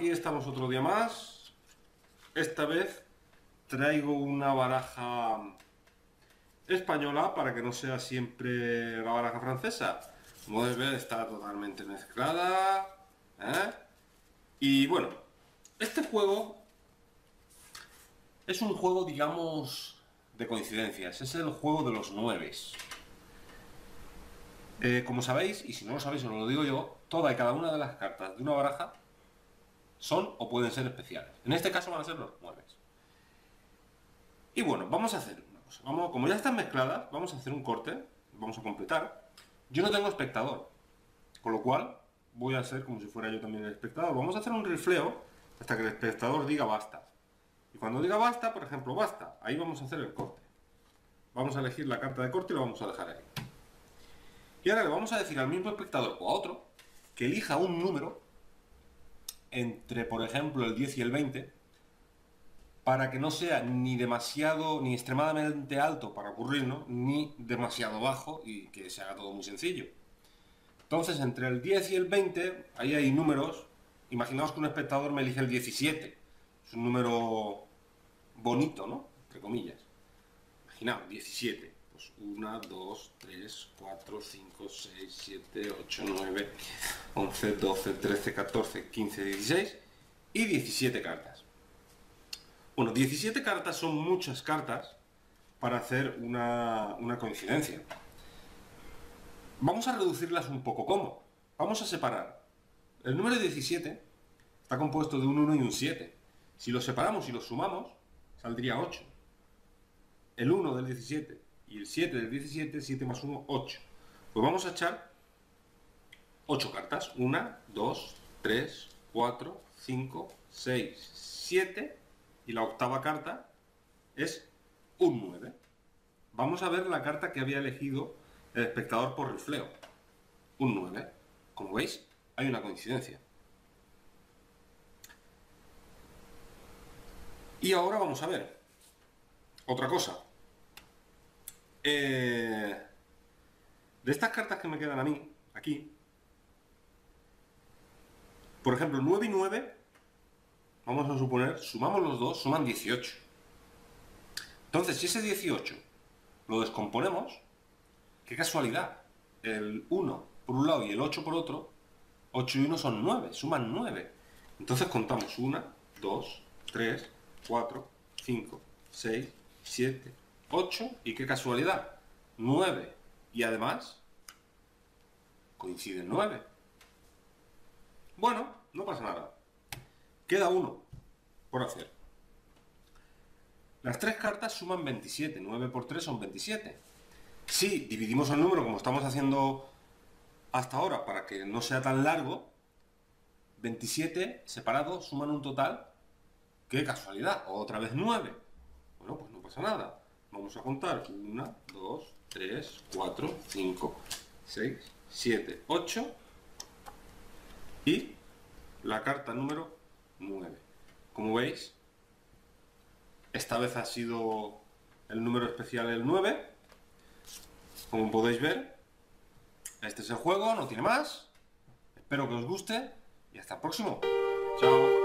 aquí estamos otro día más. Esta vez traigo una baraja española para que no sea siempre la baraja francesa. Como podéis ver está totalmente mezclada. ¿eh? Y bueno, este juego es un juego, digamos, de coincidencias. Es el juego de los nueves. Eh, como sabéis, y si no lo sabéis os lo digo yo, toda y cada una de las cartas de una baraja son o pueden ser especiales. En este caso van a ser los nueve. Y bueno, vamos a hacer una cosa. Vamos, como ya están mezcladas, vamos a hacer un corte, vamos a completar. Yo no tengo espectador, con lo cual voy a hacer como si fuera yo también el espectador. Vamos a hacer un rifleo hasta que el espectador diga basta. Y cuando diga basta, por ejemplo, basta, ahí vamos a hacer el corte. Vamos a elegir la carta de corte y lo vamos a dejar ahí. Y ahora le vamos a decir al mismo espectador o a otro que elija un número entre, por ejemplo, el 10 y el 20 para que no sea ni demasiado, ni extremadamente alto para ocurrir, ¿no? ni demasiado bajo y que se haga todo muy sencillo. Entonces, entre el 10 y el 20, ahí hay números. Imaginaos que un espectador me elige el 17. Es un número bonito, ¿no? Entre comillas. Imaginaos, 17. 1, 2, 3, 4, 5, 6, 7, 8, 9, 11, 12, 13, 14, 15, 16 y 17 cartas. Bueno, 17 cartas son muchas cartas para hacer una, una coincidencia. Vamos a reducirlas un poco. ¿Cómo? Vamos a separar. El número 17 está compuesto de un 1 y un 7. Si lo separamos y lo sumamos, saldría 8. El 1 del 17 y el 7 del 17, 7 más 1, 8. Pues vamos a echar 8 cartas. 1, 2, 3, 4, 5, 6, 7 y la octava carta es un 9. Vamos a ver la carta que había elegido el espectador por reflejo. Un 9. Como veis, hay una coincidencia. Y ahora vamos a ver otra cosa. Eh, de estas cartas que me quedan a mí, aquí, por ejemplo, 9 y 9, vamos a suponer, sumamos los dos, suman 18. Entonces, si ese 18 lo descomponemos, qué casualidad, el 1 por un lado y el 8 por otro, 8 y 1 son 9, suman 9. Entonces contamos 1, 2, 3, 4, 5, 6, 7, 8 y qué casualidad, 9. Y además, coinciden 9. Bueno, no pasa nada. Queda uno por hacer. Las tres cartas suman 27, 9 por 3 son 27. Si dividimos el número como estamos haciendo hasta ahora para que no sea tan largo, 27 separados suman un total, qué casualidad, otra vez 9. Bueno, pues no pasa nada. Vamos a contar 1, 2, 3, 4, 5, 6, 7, 8 y la carta número 9. Como veis, esta vez ha sido el número especial el 9. Como podéis ver, este es el juego, no tiene más. Espero que os guste y hasta el próximo. Chao.